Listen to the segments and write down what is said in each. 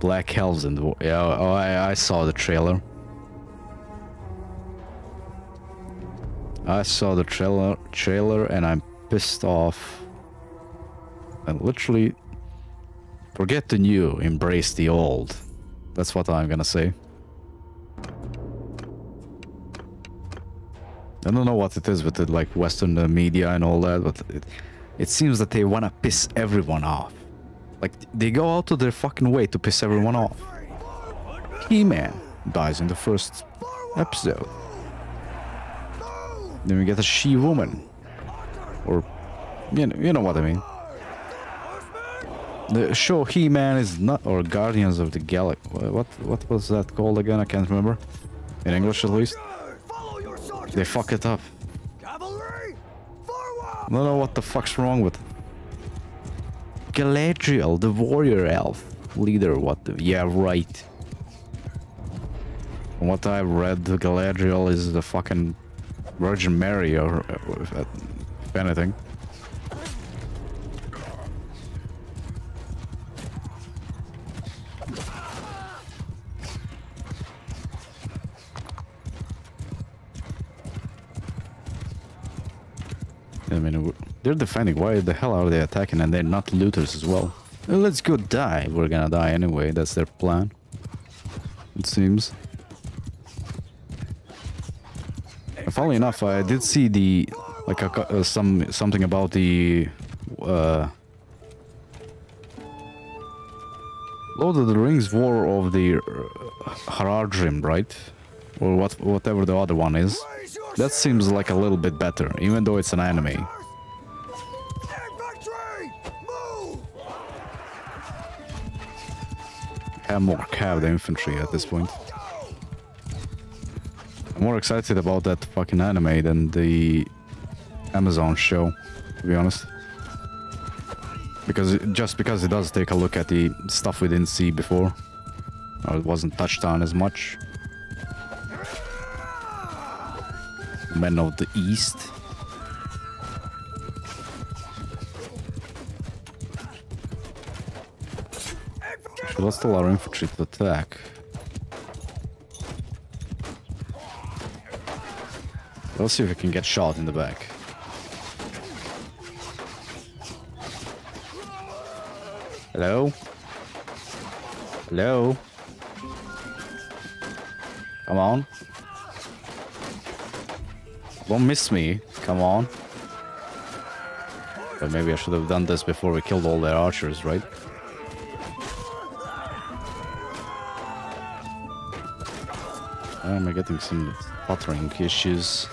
black elves and yeah. Oh, I, I saw the trailer. I saw the trailer trailer and I'm pissed off. And literally forget the new, embrace the old. That's what I'm gonna say. I don't know what it is with the like Western media and all that, but it, it seems that they wanna piss everyone off. Like they go out of their fucking way to piss everyone off. He-Man dies in the first episode. Then we get a she-woman, or you know, you know what I mean. The show He-Man is not, or Guardians of the Galaxy. What what was that called again? I can't remember. In English, at least. They fuck it up. I don't know what the fuck's wrong with Galadriel, the warrior elf leader. What? The, yeah, right. From what I've read, Galadriel is the fucking Virgin Mary, or if anything. I mean, they're defending. Why the hell are they attacking and they're not looters as well? Let's go die. We're gonna die anyway. That's their plan. It seems. Funnily enough, I did see the like a, uh, some something about the uh, Lord of the Rings War of the uh, Haradrim, right? Or what, whatever the other one is. That seems like a little bit better, even though it's an anime. Have more cav infantry at this point. I'm more excited about that fucking anime than the Amazon show, to be honest. Because just because it does take a look at the stuff we didn't see before. Or it wasn't touched on as much. Men of the East. Should I still our infantry to attack? Let's see if we can get shot in the back. Hello? Hello? Come on. Don't miss me. Come on. But maybe I should have done this before we killed all their archers, right? Am I getting some buttering issues?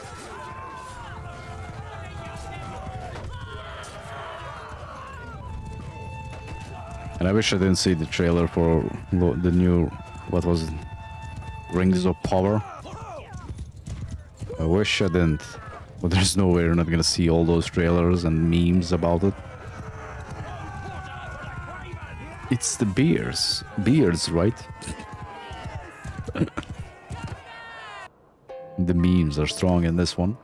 And I wish I didn't see the trailer for the new, what was it? Rings of Power. I wish I didn't. But there's no way you're not gonna see all those trailers and memes about it. It's the beers. Beards, right? Memes are strong in this one.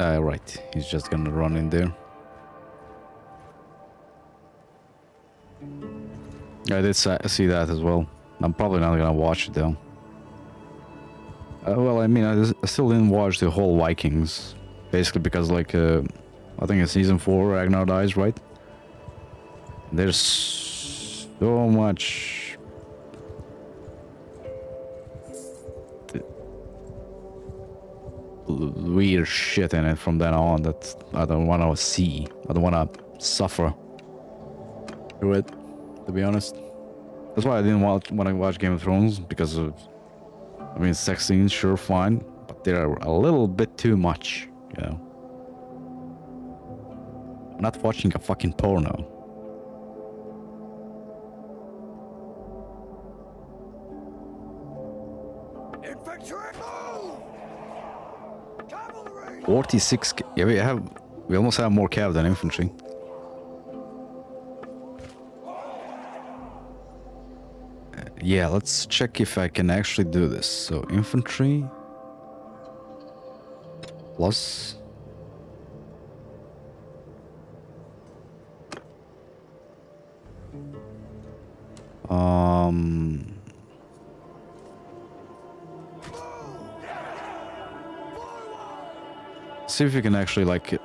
Uh, right, he's just gonna run in there. I did see that as well. I'm probably not gonna watch it though. Uh, well, I mean, I, still didn't watch the whole Vikings. Basically because, like, uh, I think in season 4 Ragnar dies, right? There's so much weird shit in it from then on that I don't want to see. I don't want to suffer through it, to be honest. That's why I didn't want when I watch Game of Thrones because of, I mean, sex scenes, sure, fine, but they're a little bit too much, I'm not watching a fucking porno. 46. Yeah, we have. We almost have more cav than infantry. Uh, yeah, let's check if I can actually do this. So infantry plus. Um see if we can actually like it.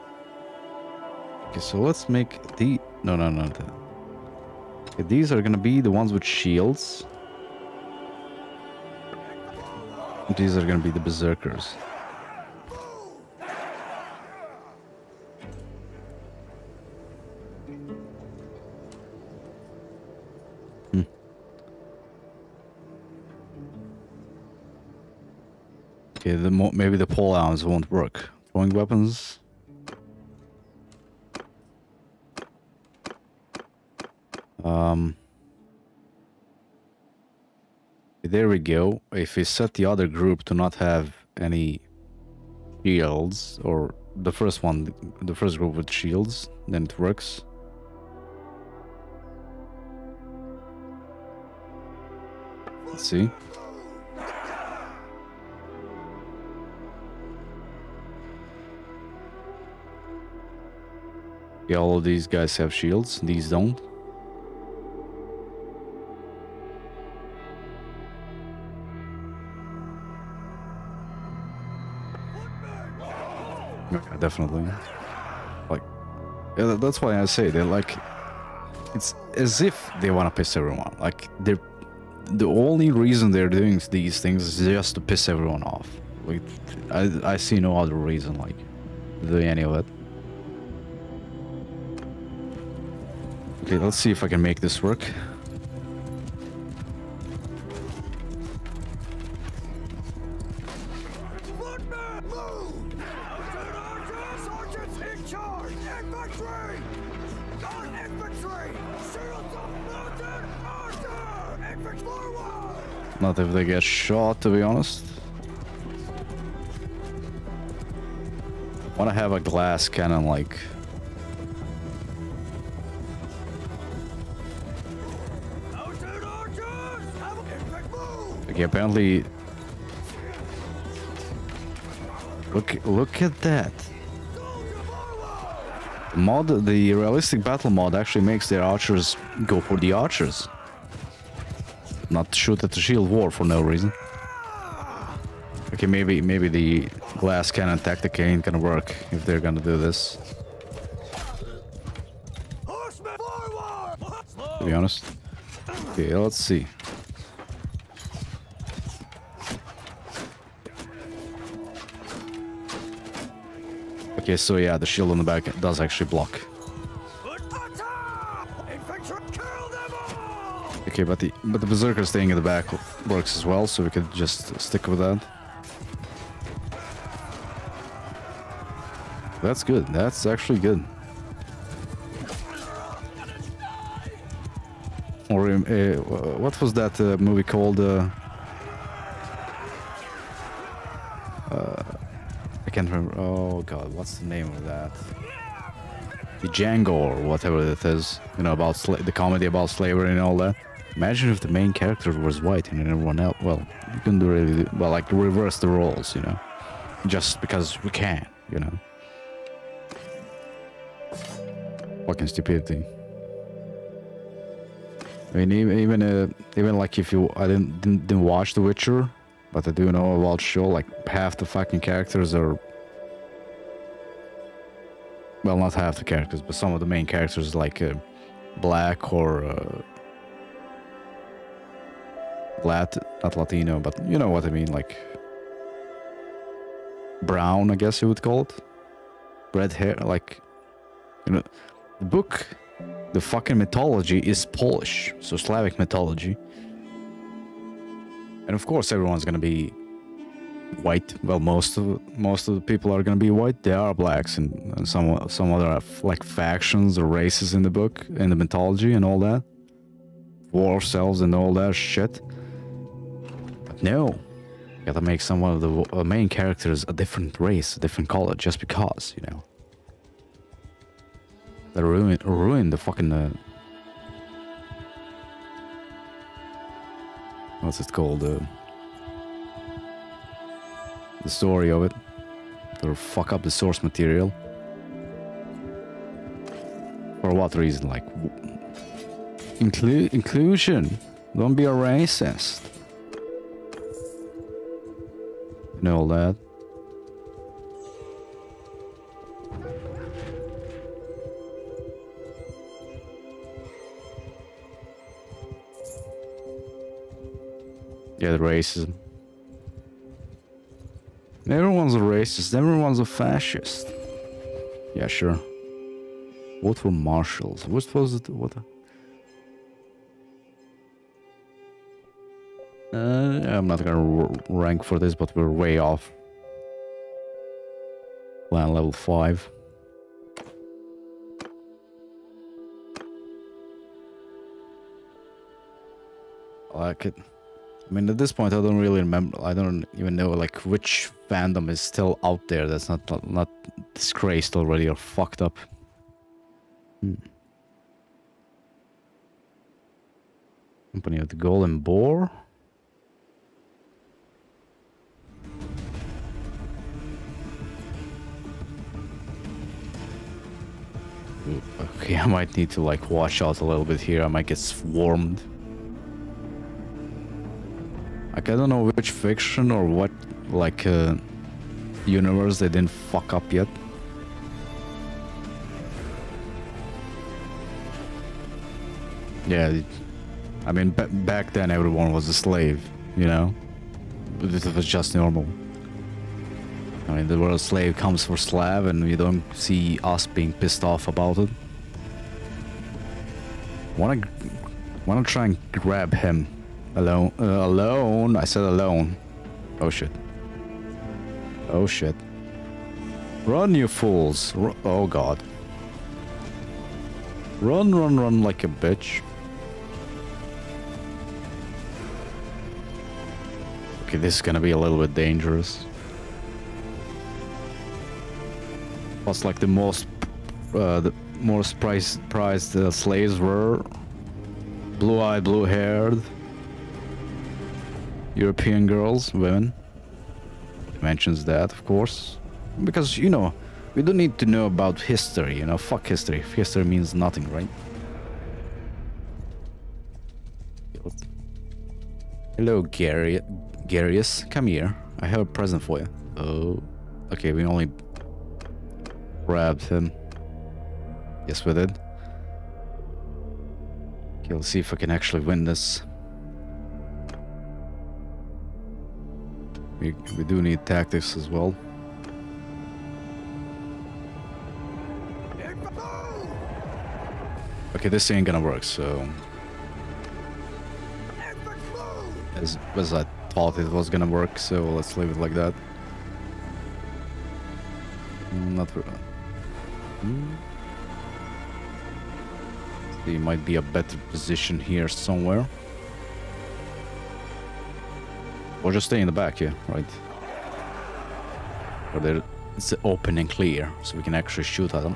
okay so let's make the no no no the, okay, these are gonna be the ones with shields. These are gonna be the berserkers Okay, the mo maybe the pole arms won't work. Throwing weapons. Um. There we go. If we set the other group to not have any shields, or the first one, the first group with shields, then it works. Let's see. Yeah, all of these guys have shields. These don't. Definitely. Like, yeah, that's why I say they're like, it's as if they want to piss everyone. Like they're the only reason they're doing these things is just to piss everyone off. Like, I I see no other reason like to do any of it. Okay, let's see if I can make this work. Not if they get shot, to be honest. Want to have a glass cannon like Okay, apparently. Look! Look at that. The mod, the realistic battle mod, actually makes their archers go for the archers, not shoot at the shield war for no reason. Okay, maybe maybe the glass cannon tactic ain't gonna work if they're gonna do this. To be honest. Okay, let's see. Okay, so yeah, the shield on the back does actually block. Okay, but the but the berserker staying in the back works as well, so we could just stick with that. That's good. That's actually good. Or uh, what was that uh, movie called? Uh, can't remember. Oh god, what's the name of that? The Django or whatever it is. You know about the comedy about slavery and all that. Imagine if the main character was white and everyone else. Well, you can do really well, like reverse the roles, you know, just because we can, you know. Fucking stupidity. I mean, even even, uh, even like if you, I didn't, didn't didn't watch The Witcher, but I do know about show. Like half the fucking characters are, well, not half the characters, but some of the main characters like uh, black or uh, Lat, not Latino, but you know what I mean, like brown, I guess you would call it. Red hair, like you know, the book, the fucking mythology is Polish, so Slavic mythology. And of course, everyone's gonna be white. Well, most of most of the people are gonna be white. They are blacks and, and some some other like factions or races in the book, in the mythology and all that. War cells and all that shit. But no, you gotta make some of the uh, main characters a different race, a different color, just because you know. They ruin ruin the fucking. Uh... what's it called? Uh, the story of it. Or fuck up the source material. For what reason? Like, inclu- inclusion. Don't be a racist. You know all that. Yeah, the racism. Everyone's a racist. Everyone's a fascist. Yeah, sure. Vote for marshals. What was it? What? Uh, I'm not gonna rank for this, but we're way off. Plan level five. I like it. I mean, at this point, I don't really remember. I don't even know like which fandom is still out there that's not not, not disgraced already or fucked up. Hmm. Company of the Golden Boar. Okay, I might need to like wash out a little bit here. I might get swarmed. Like I don't know which fiction or what like uh, universe they didn't fuck up yet. Yeah, I mean ba- back then everyone was a slave, you know. It was just normal. I mean, the word slave comes for slave, and we don't see us being pissed off about it. Wanna, wanna try and grab him alone? Uh, alone? I said alone. Oh shit. Oh shit. Run, you fools! Oh god. Run, run, run like a bitch. Okay, this is gonna be a little bit dangerous. What's like the most, uh, the most price, prized uh, slaves were blue-eyed, blue-haired European girls, women. Mentions that, of course, because you know we don't need to know about history. You know, fuck history. History means nothing, right? Hello, Gary. Garius, come here. I have a present for you. Oh, okay. We only grabbed him. Yes, we did. Okay, let's see if I can actually win this. We, we do need tactics as well. Okay, this ain't gonna work, so as, as I thought it was gonna work, so let's leave it like that. Not Hmm. There might be a better position here somewhere. Or just stay in the back here, right? Where there it's open and clear, so we can actually shoot at them.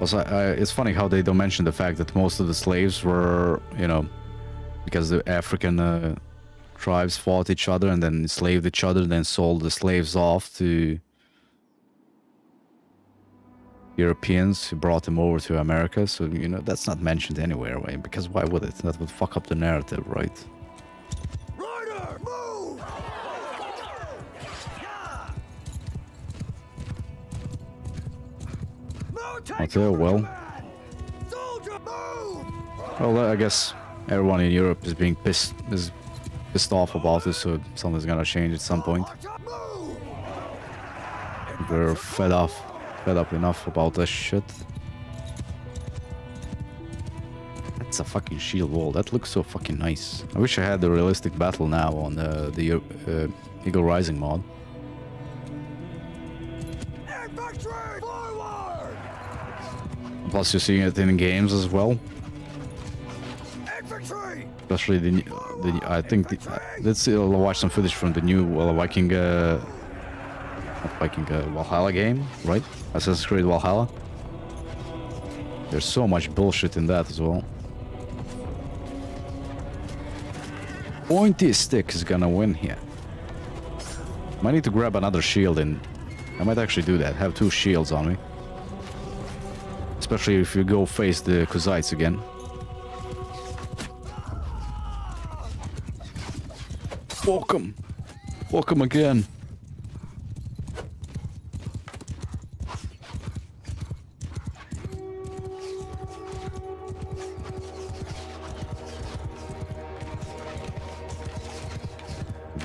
Also, I, it's funny how they don't mention the fact that most of the slaves were, you know, because the African uh, tribes fought each other and then enslaved each other, then sold the slaves off to Europeans who brought them over to America. So, you know, that's not mentioned anywhere, right? Because why would it? That would fuck up the narrative, right? Rider, move! No take Okay, well. command! Soldier, move! Well, I guess everyone in Europe is being pissed is pissed off about this, so something's gonna change at some point. We're fed off, fed up enough about this shit. That's a fucking shield wall. That looks so fucking nice. I wish I had the realistic battle now on the the uh, Eagle Rising mod. Plus, you're seeing it in games as well. Especially the, new- the I think the, let's uh, watch some footage from the new well, Viking, uh, Viking uh, Valhalla game, right? Assassin's Creed Valhalla. There's so much bullshit in that as well. Pointy stick is gonna win here. Might need to grab another shield and I might actually do that. Have two shields on me. Especially if you go face the Khuzaits again. Welcome. Welcome again.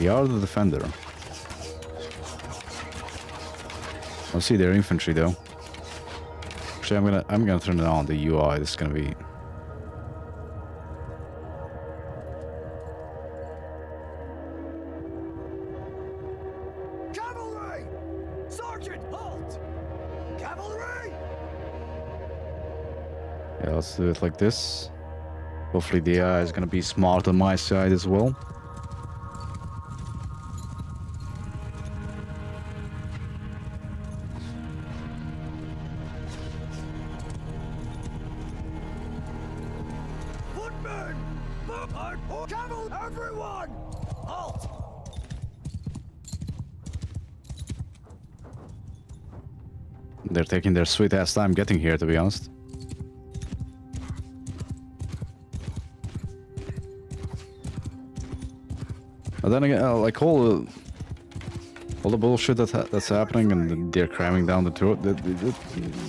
We are the defender. I'll see their infantry though. Actually, I'm gonna I'm gonna turn it on the UI. This is gonna be Cavalry! Sergeant, halt! Cavalry! yeah. Let's do it like this. Hopefully the AI is gonna be smart on my side as well. Taking their sweet ass time getting here, to be honest. But then again, uh, like all the, all the bullshit that ha that's happening and they're cramming down the throat, the, the,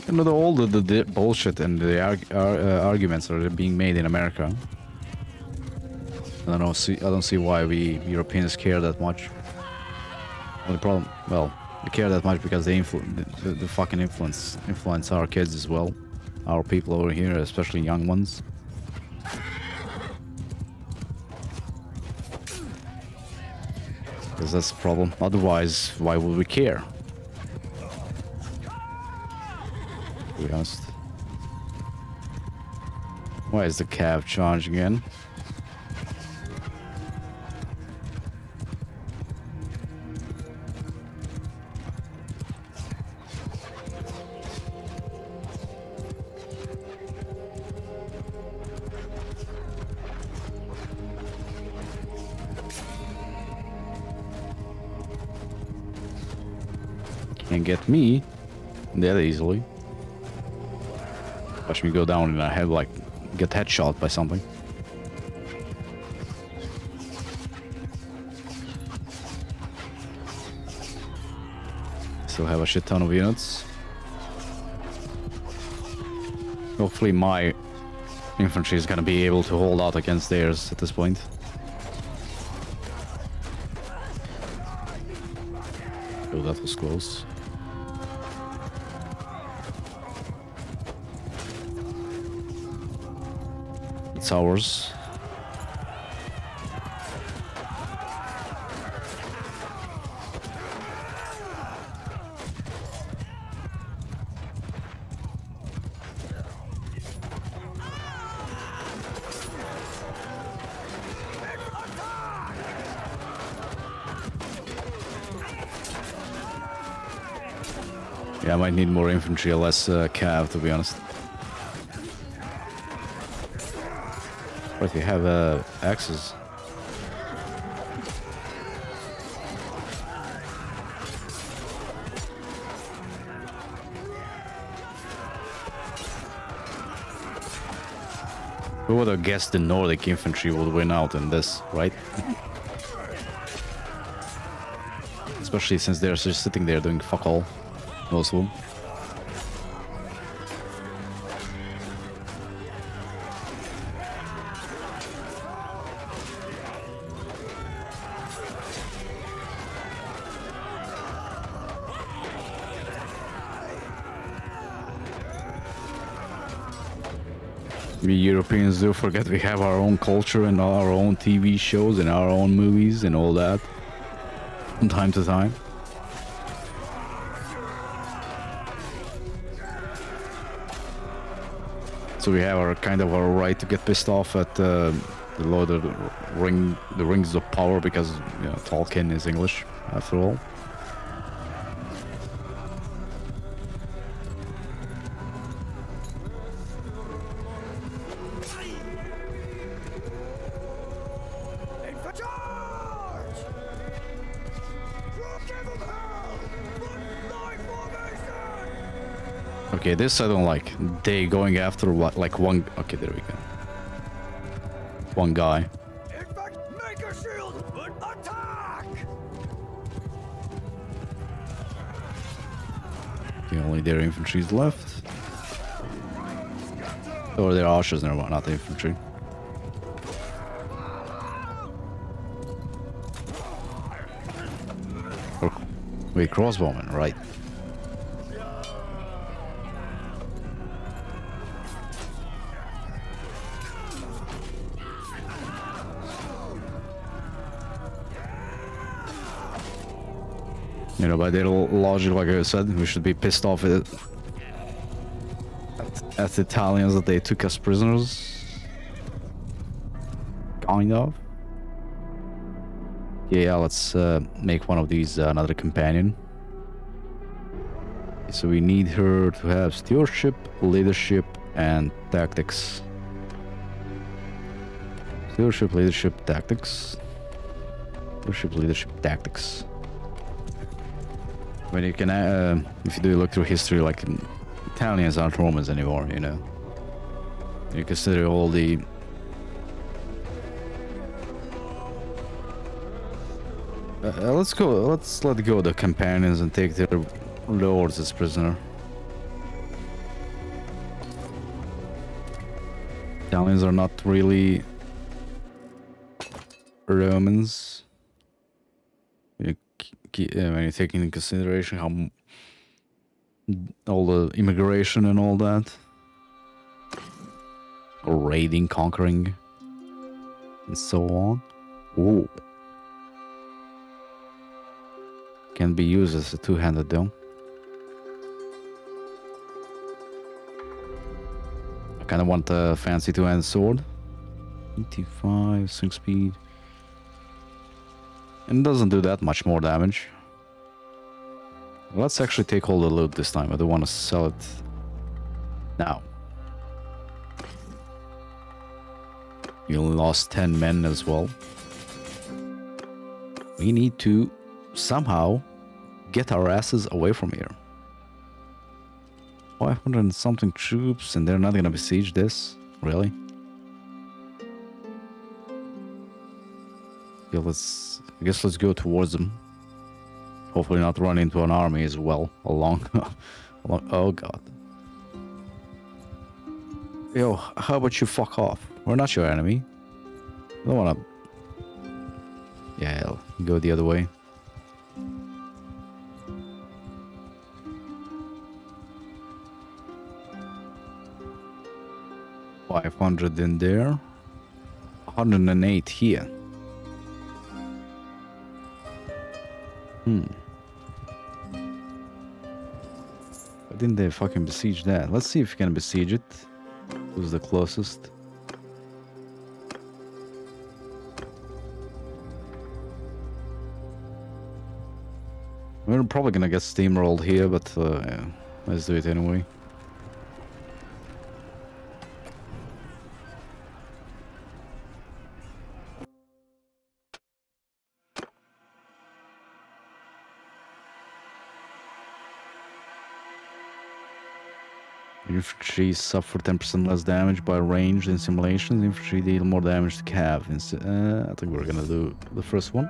you know, the, all the, the, bullshit and the arg ar uh, arguments that are being made in America. I don't see, I don't see why we Europeans care that much. The problem, well, we care that much because they influ the, the, fucking influence influence our kids as well, our people over here, especially young ones. Because that's the problem. Otherwise, why would we care? To be honest. Why is the cab charging in? Get me that easily. Watch me go down and I have like get headshot by something. Still have a shit ton of units. Hopefully my infantry is gonna be able to hold out against theirs at this point. Oh, that was close. It's ours. Yeah, I might need more infantry, or less uh, cav, to be honest. But you have uh, axes. Who would have guessed the Nordic infantry would win out in this, right? Especially since they're just sitting there doing fuck all. Most of them. Europeans do forget we have our own culture and our own TV shows and our own movies and all that from time to time. So we have our kind of our right to get pissed off at uh, the Lord of the Ring, the Rings of Power because you know, Tolkien is English after all. Okay, this I don't like. They going after what? Like one. Okay, there we go. One guy. Okay, only their infantry is left. Or their archers, never mind, not the infantry. Oh, wait, crossbowmen, right. You know, by their logic, like I said, we should be pissed off at, at, at the Italians that they took us prisoners. Kind of. Yeah, let's uh, make one of these uh, another companion. So we need her to have stewardship, leadership, and tactics. Stewardship, leadership, tactics. Stewardship, leadership, tactics. When you can, uh, if you do look through history, like Italians aren't Romans anymore, you know. You consider all the uh, let's go. Let's let go the companions and take their lords as prisoner. Italians are not really Romans. Uh, when you take into consideration how all the immigration and all that, raiding, conquering, and so on. Ooh. Can be used as a two-handed though. I kind of want a fancy two-handed sword. 85, swing speed. And it doesn't do that much more damage. Let's actually take all the loot this time. I don't want to sell it now. You lost 10 men as well. We need to somehow get our asses away from here. 500 and something troops and they're not gonna besiege this? Really? Yeah, let's... I guess let's go towards them. Hopefully not run into an army as well along... along oh god. Yo, how about you fuck off? We're not your enemy. I don't wanna... Yeah, I'll go the other way. Five hundred in there. Hundred and eight here. Hmm. Why didn't they fucking besiege that? Let's see if we can besiege it. Who's the closest? We're probably gonna get steamrolled here, but uh, yeah, let's do it anyway. Infantry suffer 10% less damage by range in simulations. Infantry deal more damage to cav. Uh, I think we're gonna do the first one.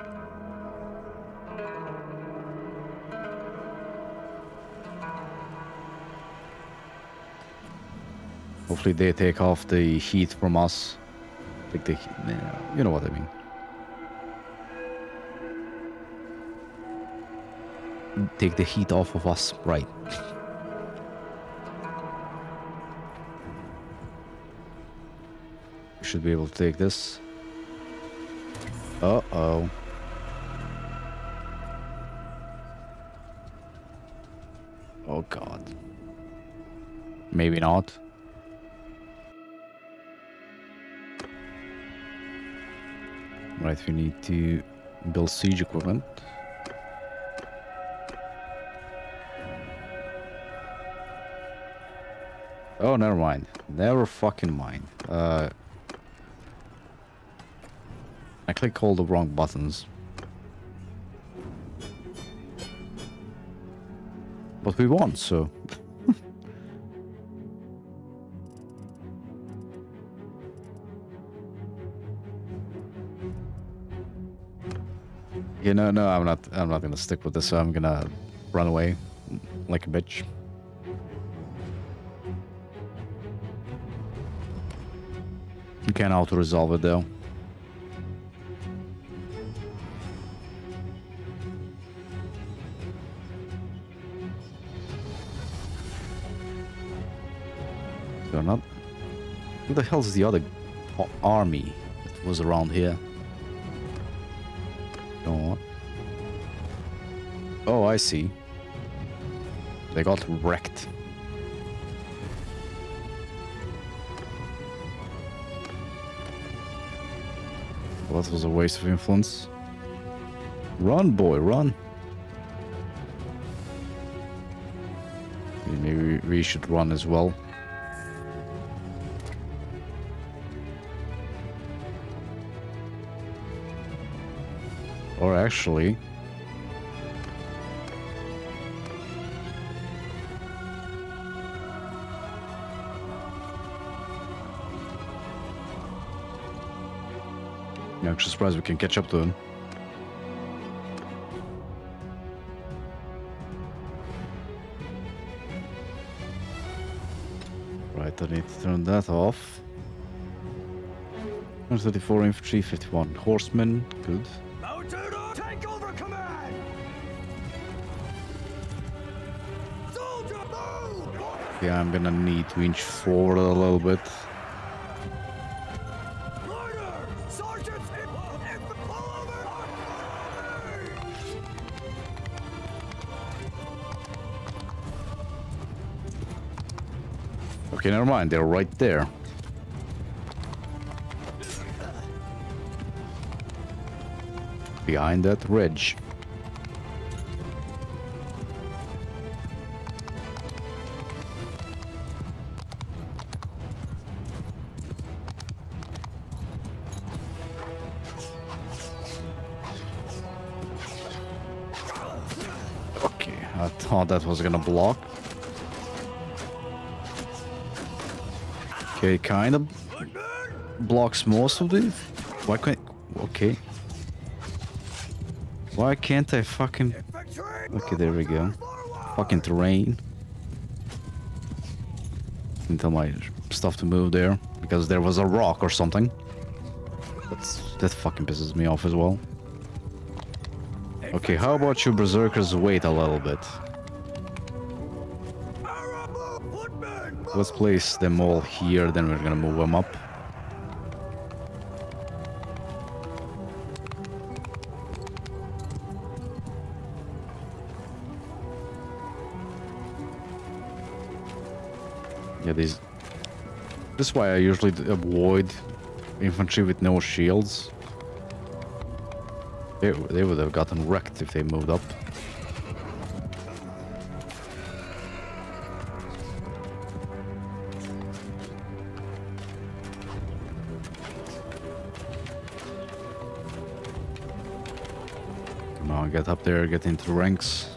Hopefully they take off the heat from us. Take the, you know what I mean. Take the heat off of us, right? should be able to take this. Uh-oh. Oh god. Maybe not. Right, we need to build siege equipment. Oh, never mind. Never fucking mind. Uh, I click all the wrong buttons. But we won, so... you know, no, I'm not. I'm not gonna stick with this. So I'm gonna run away like a bitch. You can auto resolve it though. Who the hell's the other army that was around here? What? Oh, I see. They got wrecked. Well, that was a waste of influence. Run, boy, run. Maybe we should run as well. Actually... I'm just surprised we can catch up to him. Right, I need to turn that off. 134 infantry, 51 horsemen, good. I'm gonna need to inch forward a little bit. Okay, never mind, they're right there. Behind that ridge. Thought that was gonna block. Okay, kind of blocks most of the. Why can't? Okay. Why can't I fucking? Okay, there we go. Fucking terrain. Can tell my stuff to move there because there was a rock or something. That's that fucking pisses me off as well. Okay, how about you berserkers wait a little bit? Let's place them all here, then we're gonna move them up. Yeah, these. This is why I usually avoid infantry with no shields. They, they would have gotten wrecked if they moved up. On, get up there, get into ranks.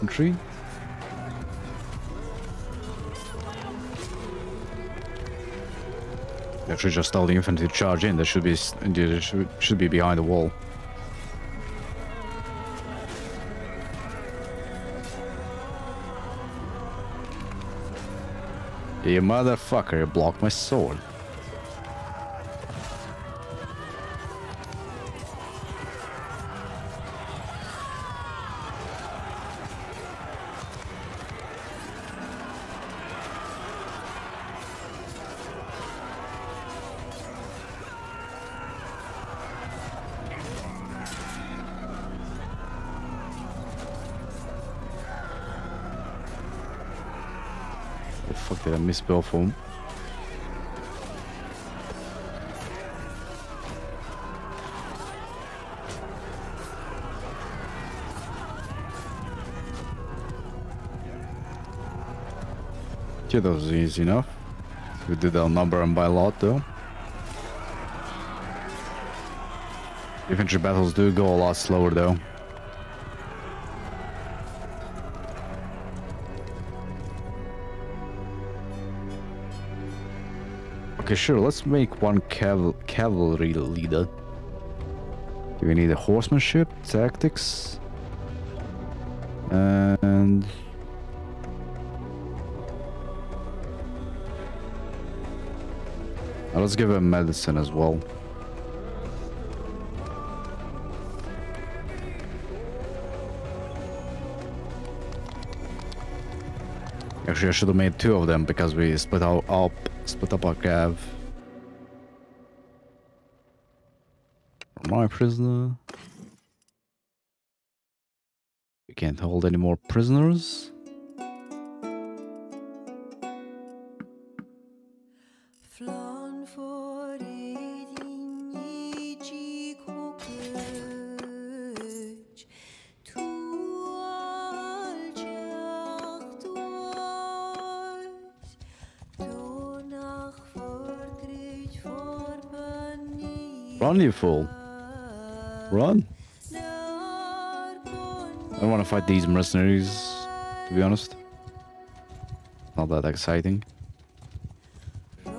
Infantry. Actually, just tell the infantry to charge in. They should be they should, should be behind the wall. You motherfucker, you blocked my sword. fuck did I misspell form? Yeah, that was easy enough. We did our number and by lot though. Infantry battles do go a lot slower though. Okay, sure, let's make one cav cavalry leader. Do we need a horsemanship, tactics, and... Uh, let's give him medicine as well. Actually, I should have made two of them because we split out up, split up our cav. My prisoner. We can't hold any more prisoners. Run, you fool. Run. I don't want to fight these mercenaries, to be honest. Not that exciting.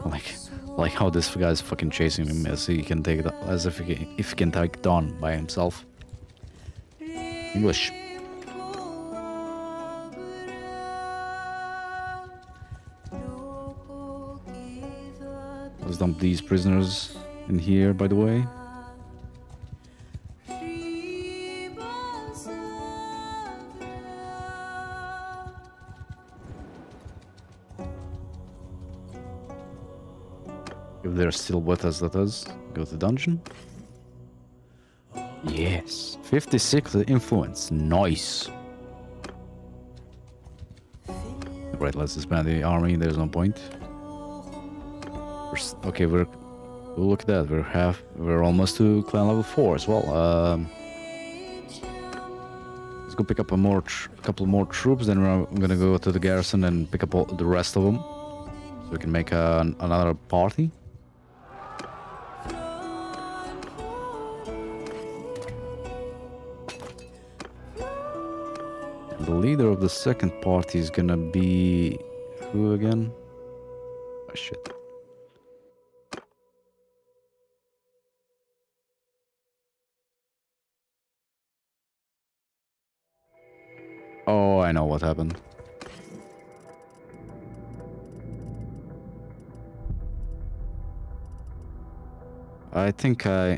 Like, like how this guy's fucking chasing him as he can take it, as if he can, if he can take Don by himself. English. Let's dump these prisoners in here, by the way. If they're still with us, that is. Go to dungeon. Yes. 56 influence. Nice. Right, let's disband the army. There's no point. We're okay, we're... look at that. We're half... We're almost to clan level 4 as well. Um, let's go pick up a more... Tr- couple more troops. Then we're gonna go to the garrison and pick up all the rest of them. So we can make an- another party. The leader of the second party is gonna be who again? Oh shit. What happened. I think I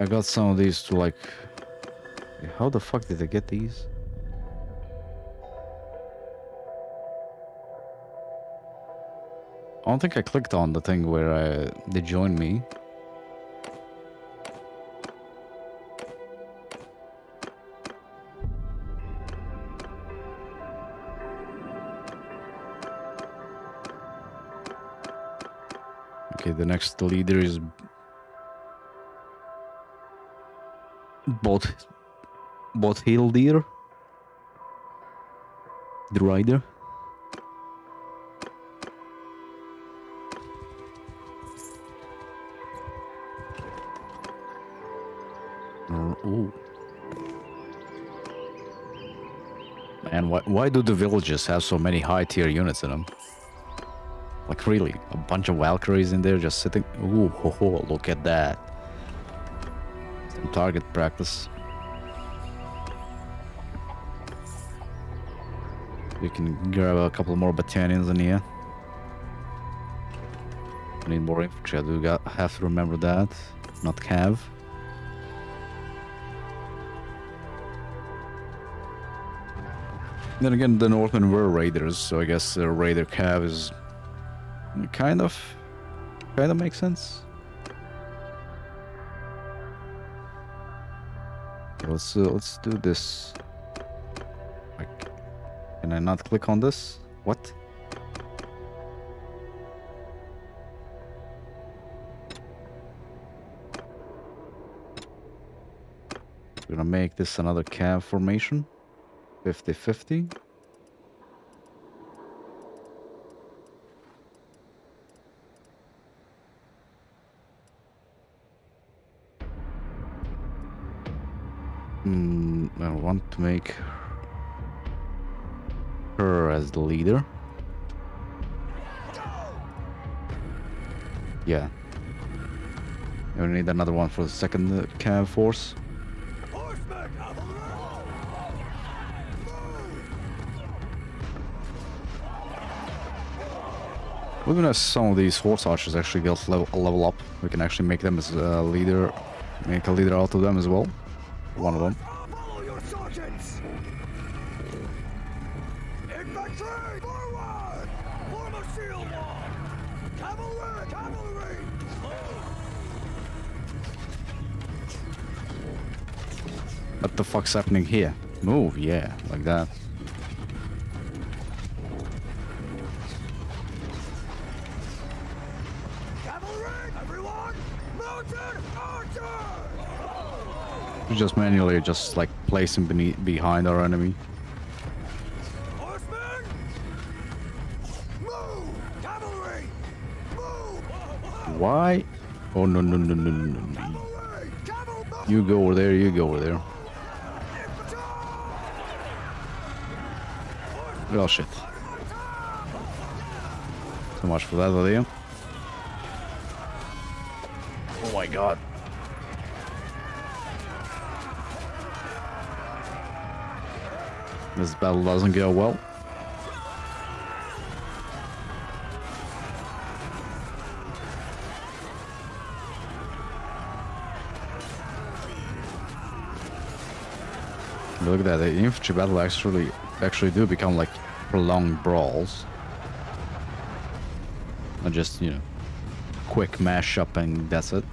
I got some of these to like. How the fuck did I get these? I don't think I clicked on the thing where I, they joined me. The next leader is Bot Bot Hildir. The rider. Uh, Ooh. Why, why do the villages have so many high tier units in them? Like really, a bunch of Valkyries in there just sitting. Ooh, ho, ho, look at that. Some target practice. We can grab a couple more battalions in here. Need more infantry. I do got, have to remember that. Not cav. Then again, the Northmen were raiders, so I guess the raider cav is kind of, kind of makes sense. Let's uh, let's do this. Like, can I not click on this? What? We're gonna make this another cab formation. 50-50. Want to make her as the leader. Yeah. We need another one for the second uh, force. We're gonna some of these horse archers actually get level, level up. We can actually make them as a leader, make a leader out of them as well. One of them. Fuck's happening here? Move, yeah, like that. Cavalry, everyone! Mounted archers! We just manually just like place him beneath, behind our enemy. Horsemen! Move! Cavalry! Move! Why? Oh no no no no no no! no. Cavalry! Cavalry! You go over there. You go over there. Oh shit! So much for that idea. Oh my god! This battle doesn't go well. Look at that, the infantry battle actually actually do become like prolonged brawls. Or just, you know, quick mash up and that's it.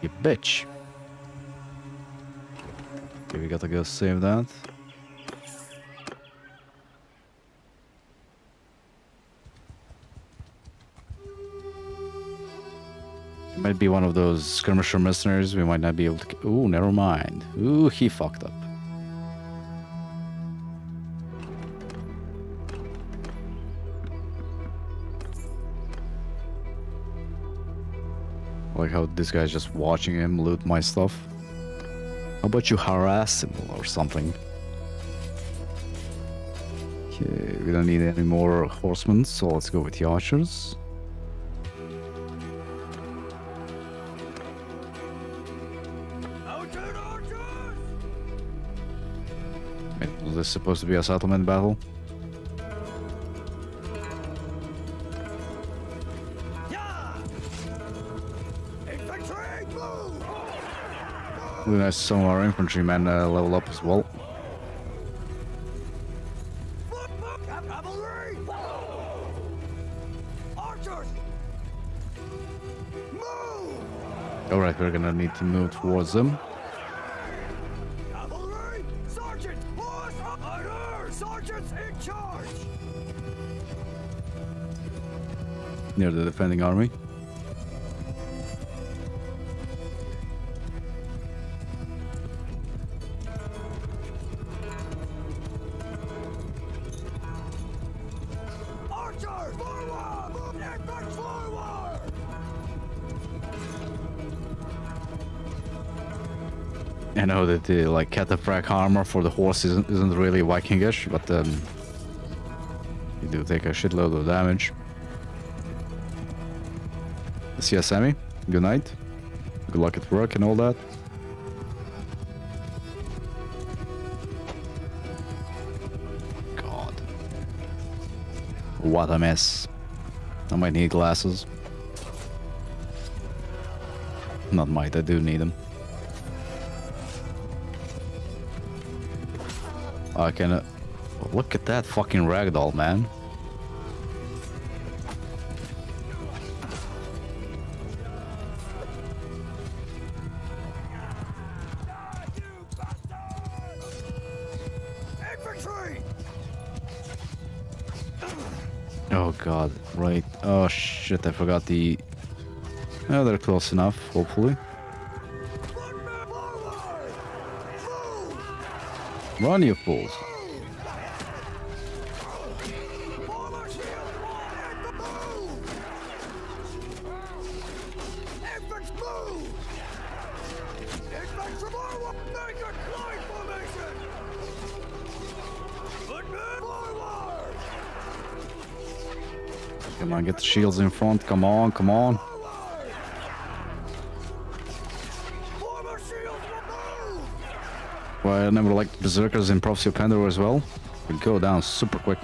You bitch. Okay, we gotta go save that. Might be one of those skirmisher mercenaries. We might not be able to. Ooh, never mind. Ooh, he fucked up. Like how this guy's just watching him loot my stuff. How about you harass him or something? Okay, we don't need any more horsemen, so let's go with the archers. Supposed to be a settlement battle? Really nice some of our infantrymen uh, level up as well. Alright, we're gonna need to move towards them. Near the defending army. I know that the like cataphract armor for the horse isn't, isn't really Vikingish, but um, you do take a shitload of damage. See ya, Sammy. Good night. Good luck at work and all that. God. What a mess. I might need glasses. Not might, I do need them. I can. Uh, look at that fucking ragdoll, man. Shit, I forgot the... Oh, they're close enough, hopefully. Run, you fools. Shields in front. Come on, come on. Well, I never liked Berserkers in Prophecy of Pandora as well. We go down super quick.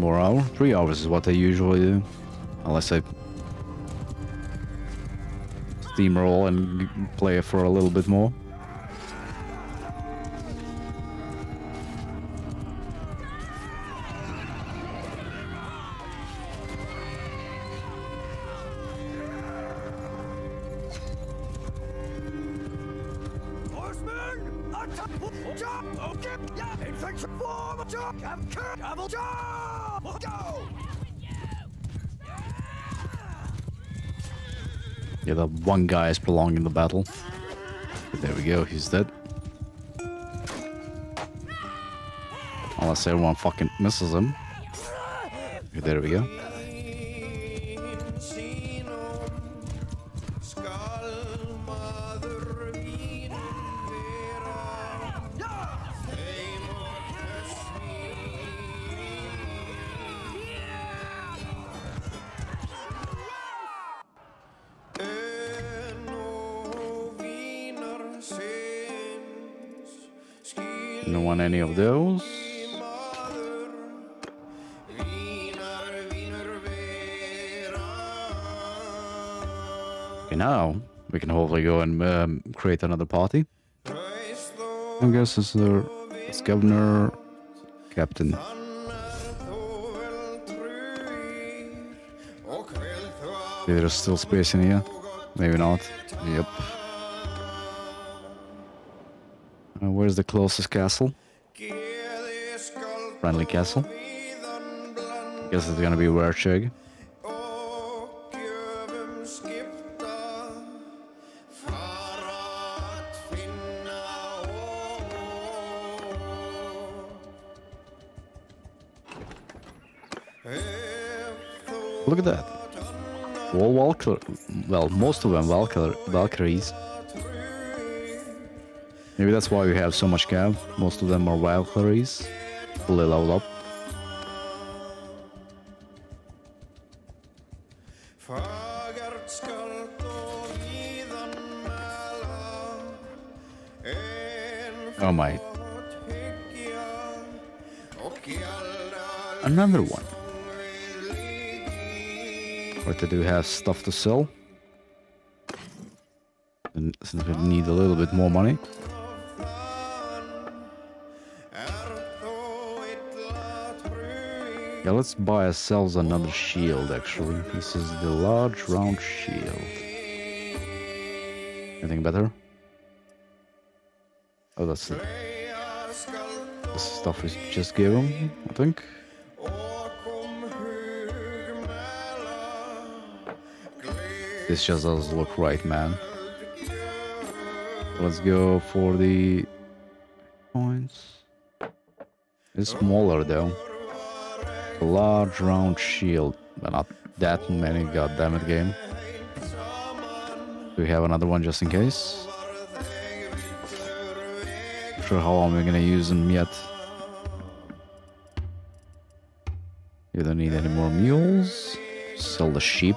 More hour. Three hours is what I usually do. Unless I steamroll and play for a little bit more. Guy is prolonging the battle. But There we go, he's dead. Unless everyone fucking misses him. There we go. Okay, now we can hopefully go and um, create another party. I guess it's, uh, it's governor, captain. There's still space in here. Maybe not. Yep. Uh, where's the closest castle? Friendly castle. I Guess it's gonna be Wercheg. Look at that. All Valkyr, well, most of them Valkyr, Valkyries. Maybe that's why we have so much cav. Most of them are Valkyries, fully leveled up. Oh my. Another one. Or they do have stuff to sell. And since we need a little bit more money. Yeah, let's buy ourselves another shield actually. This is the large round shield. Anything better? Oh, that's it. This stuff is just given, I think. This just doesn't look right, man. Let's go for the points. It's smaller though. A large round shield, but not that many, goddammit game. Do we have another one just in case? Not sure how long we're gonna use them yet. You don't need any more mules. Sell the sheep.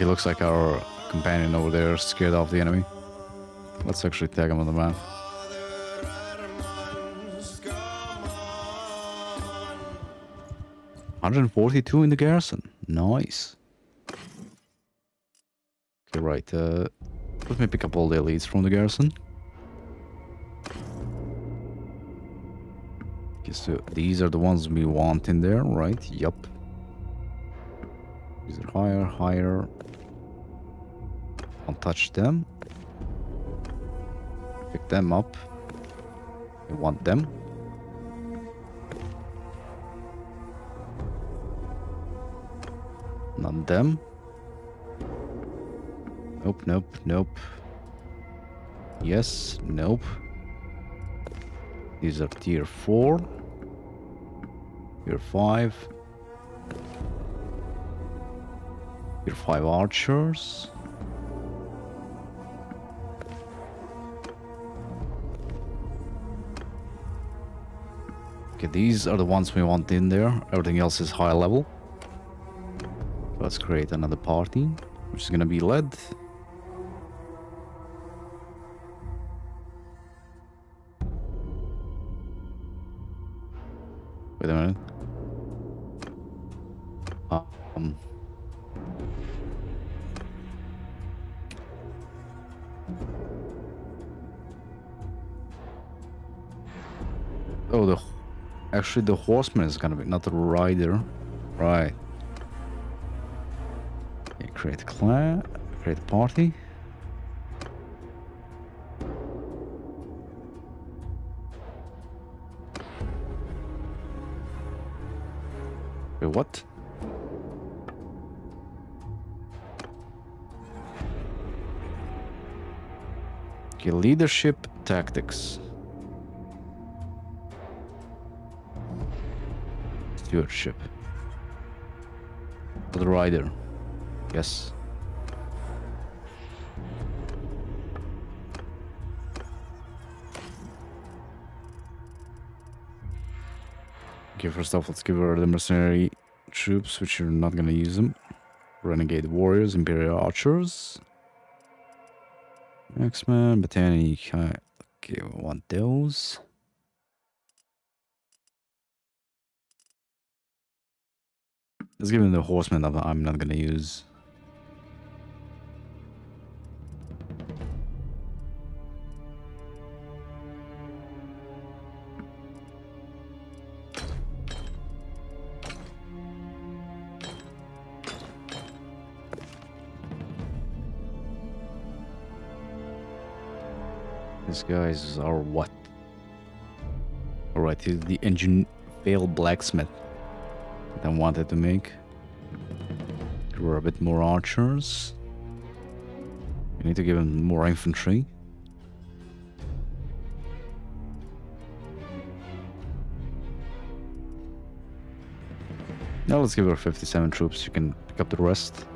Nicky looks like our companion over there, scared off the enemy. Let's actually tag him on the map. Hundred forty-two in the garrison. Nice. Okay, right. Uh, let me pick up all the elites from the garrison. Okay, so these are the ones we want in there, right? Yup. These are higher, higher. Don't touch them. Pick them up. We want them. Not them. Nope, nope, nope. Yes, nope. These are tier 4. Tier 5. Tier 5 archers. Okay, these are the ones we want in there. Everything else is high level. Let's create another party, which is gonna be led. Wait a minute. Um. Actually the horseman is gonna be not the rider, right? Okay, create clan, create party. Wait, what? Okay, leadership tactics. Stewardship. The rider. Yes. Okay, first off, let's give her the mercenary troops, which are not gonna use them. Renegade warriors, imperial archers. X-Men, botanic. Okay, we want those. Let's give him the horseman that I'm not gonna use. These guys are what? Alright, the engine failed blacksmith that I wanted to make. There were a bit more archers. We need to give him more infantry. Now let's give her 57 troops. You can pick up the rest.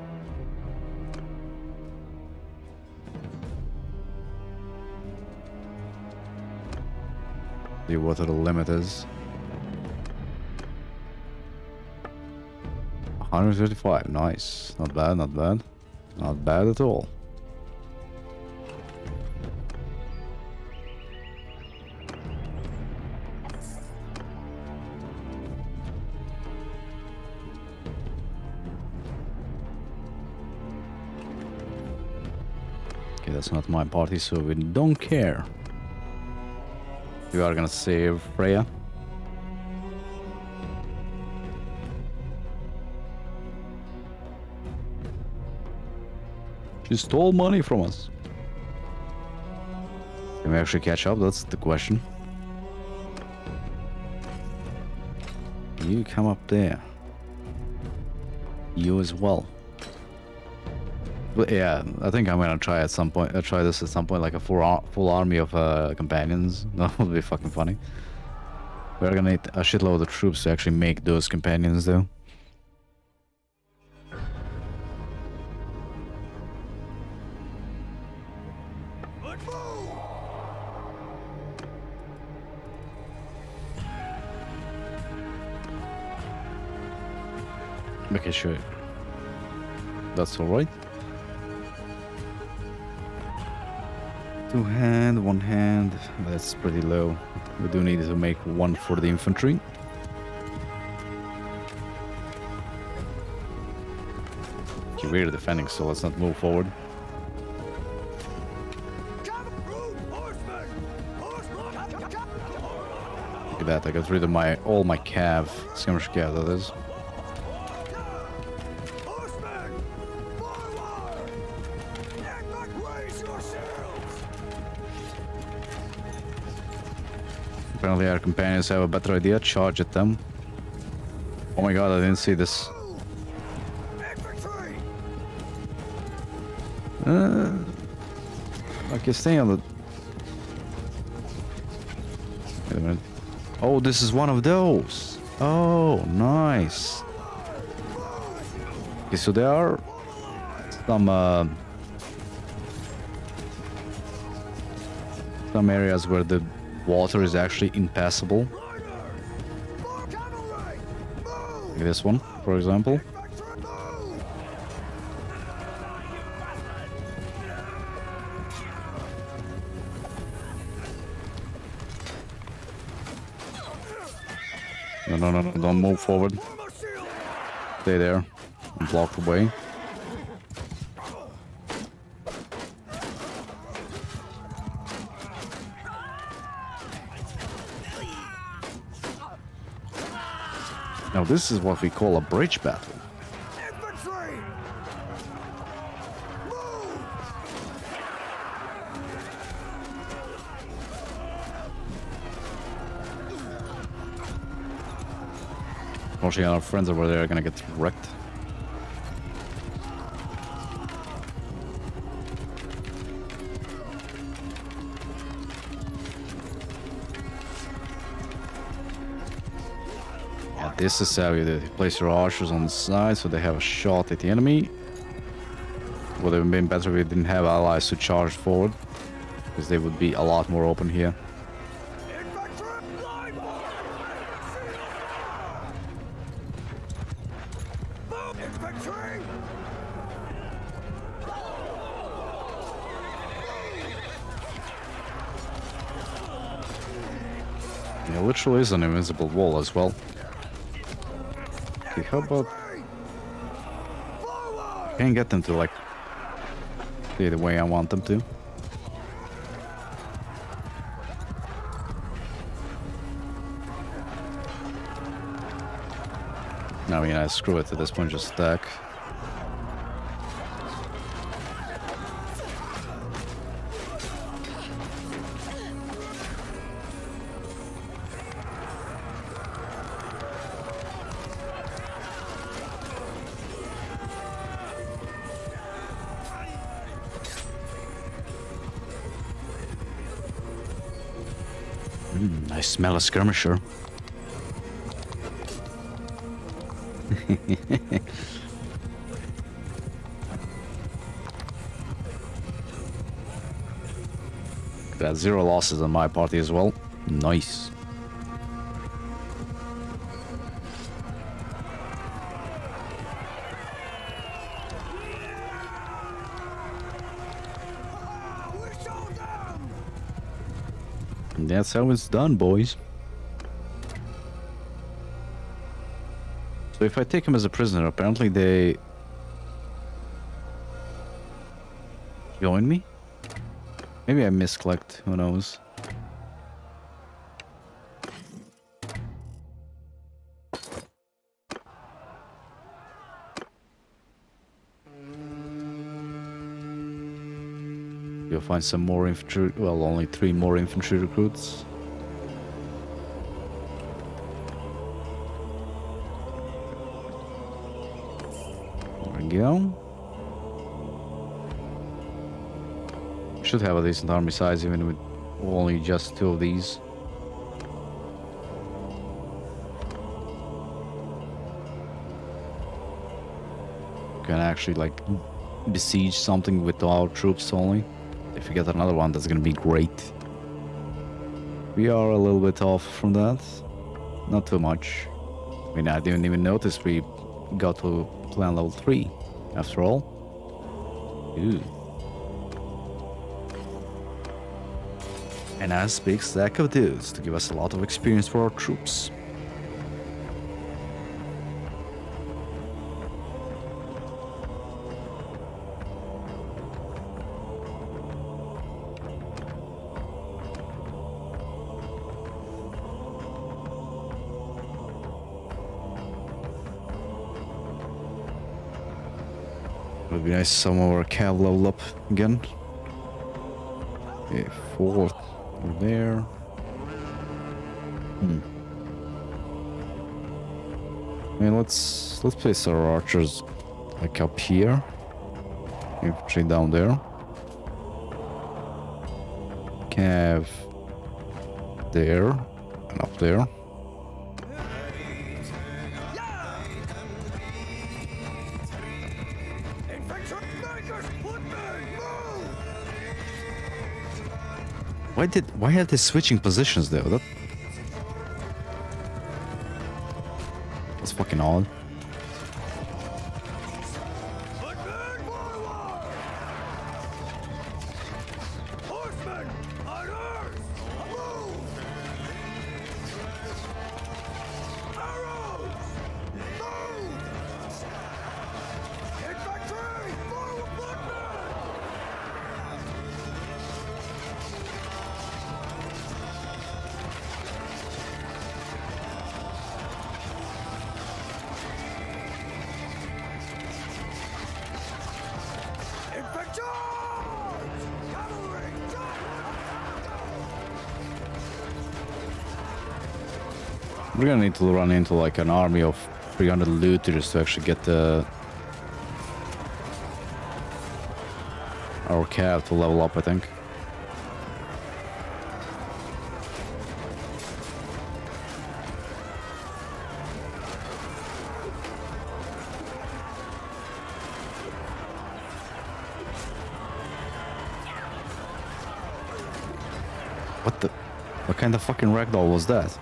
See what the limit is. 135, nice. Not bad, not bad. Not bad at all. Okay, that's not my party, so we don't care. We are gonna save Freya. She stole money from us. Can we actually catch up? That's the question. You come up there. You as well. But yeah, I think I'm gonna try at some point. Uh, try this at some point, like a full ar full army of uh, companions. That would be fucking funny. We're gonna need a shitload of troops to actually make those companions, though. That's alright. Two hand, one hand. That's pretty low. We do need to make one for the infantry. We're defending, so let's not move forward. Look at that, I got rid of my all my cav, skirmish cav that is. Apparently our companions have a better idea, charge at them. Oh my god, I didn't see this. Uh, okay, stay on the... Wait a minute. Oh, this is one of those. Oh, nice. Okay, so there are some uh, some areas where the water is actually impassable. Like this one, for example. No, no, no, don't move forward. Stay there. Block Now this is what we call a bridge battle. Infantry! Move! Unfortunately, our friends over there are gonna get wrecked. This is how you do it. Place your archers on the side so they have a shot at the enemy. Would have been better if we didn't have allies to charge forward. Because they would be a lot more open here. Yeah, literally is an invincible wall as well. Okay, how about Forward! can't get them to like play the way I want them to. I mean, I screw it at this point, just stack. Smell a skirmisher. Got zero losses on my party as well. Nice. And that's how it's done, boys. So if I take him as a prisoner, apparently they join me? Maybe I misclicked, who knows? Find some more infantry, well, only three more infantry recruits. There we go. Should have a decent army size even with only just two of these. Can actually like besiege something with our troops only. If we get another one, that's gonna be great. We are a little bit off from that. Not too much. I mean, I didn't even notice we got to clan level 3. after all. Ooh. And as big stack of dudes to give us a lot of experience for our troops. Be nice some of our cav level up again. Okay, fourth over there. Hmm. I mean, let's let's place our archers like up here. Infantry down there. Cav there and up there. Why did why are they switching positions though? That that's fucking odd. To run into like an army of 300 looters to actually get the our cav to level up. I think. What the? What kind of fucking ragdoll was that?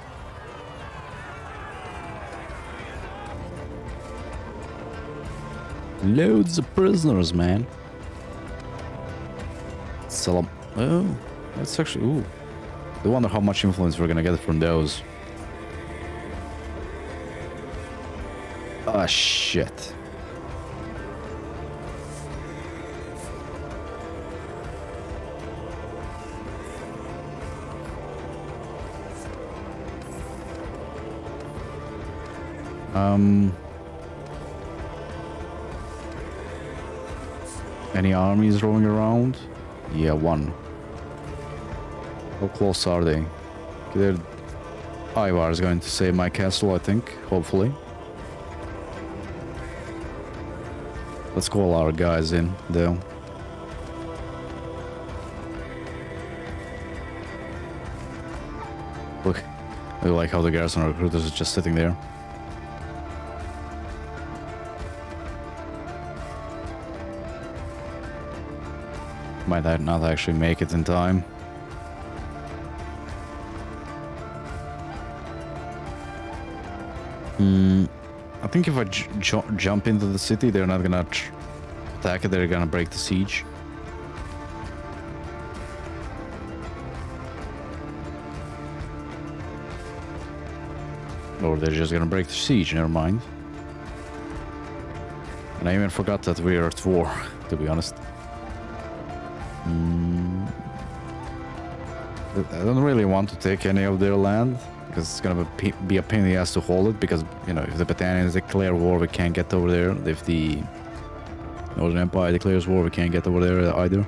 Loads of prisoners, man. Sell 'em. Oh, that's actually. Ooh. I wonder how much influence we're gonna get from those. Ah, shit. Um. Any armies roaming around? Yeah, one. How close are they? They're... Ivar is going to save my castle, I think, hopefully. Let's call our guys in, though. Look, I like how the garrison recruiters are just sitting there. Might not actually make it in time. Hmm. I think if I jump into the city, they're not gonna attack it. They're gonna break the siege. Or they're just gonna break the siege. Never mind. And I even forgot that we are at war. To be honest. I don't really want to take any of their land because it's gonna be a pain in the ass to hold it because you know if the Battanians declare war we can't get over there. If the Northern Empire declares war we can't get over there either